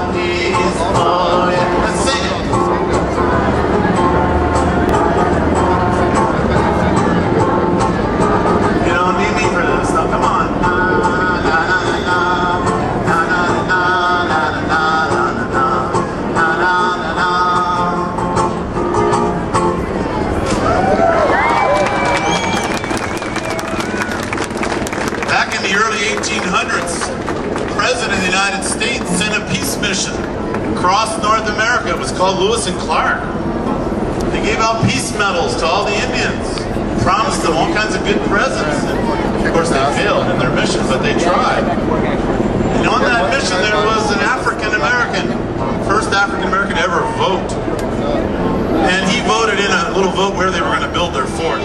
is United States sent a peace mission across North America. It was called Lewis and Clark. They gave out peace medals to all the Indians, promised them all kinds of good presents. And of course, they failed in their mission, but they tried. And on that mission, there was an African American, first African American to ever vote. And he voted in a little vote where they were going to build their fort.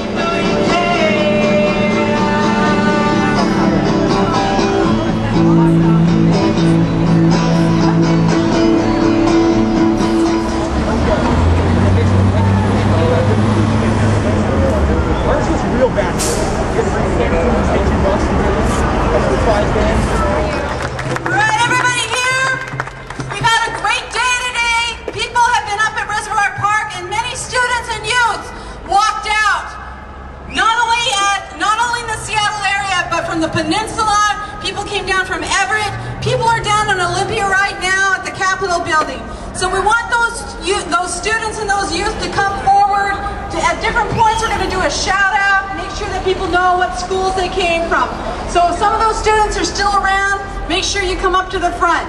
The peninsula. People came down from Everett. People are down in Olympia right now at the Capitol building. So we want those youth, those students and those youth to come forward. To, at different points, we're going to do a shout out, make sure that people know what schools they came from. So if some of those students are still around, make sure you come up to the front.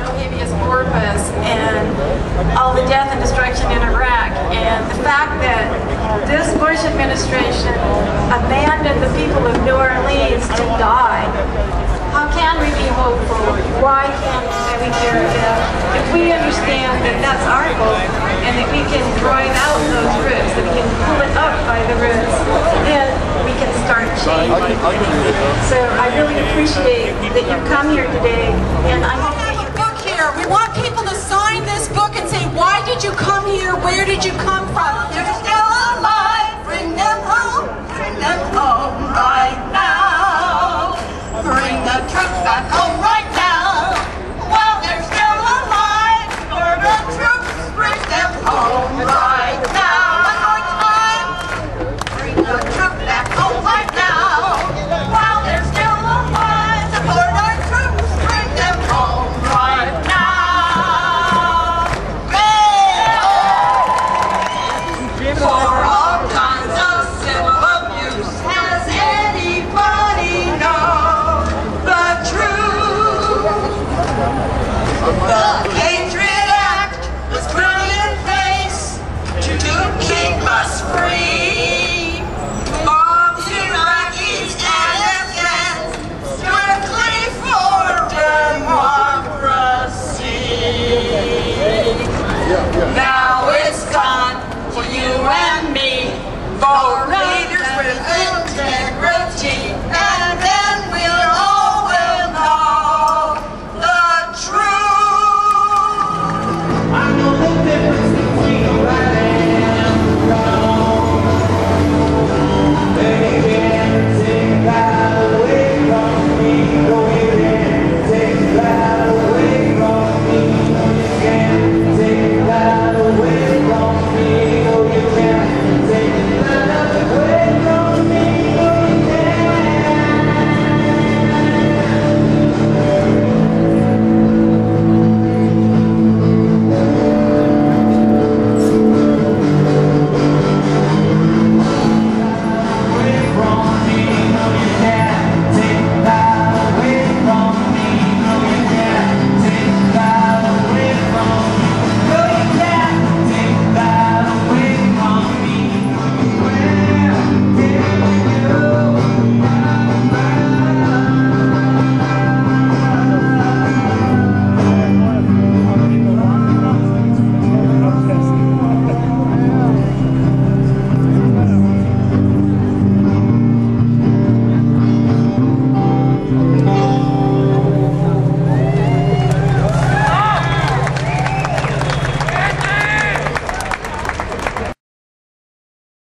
no habeas corpus and all the death and destruction in Iraq and the fact that this Bush administration abandoned the people of New Orleans to die. How can we be hopeful? Why can't we care if, if we understand that that's our hope and that we can drive out those roots, that we can pull it up by the roots, then we can start changing. So I really appreciate that you've come here today and I hope that a book here. We want people to sign this book and say, why did you come here? Where did you come from?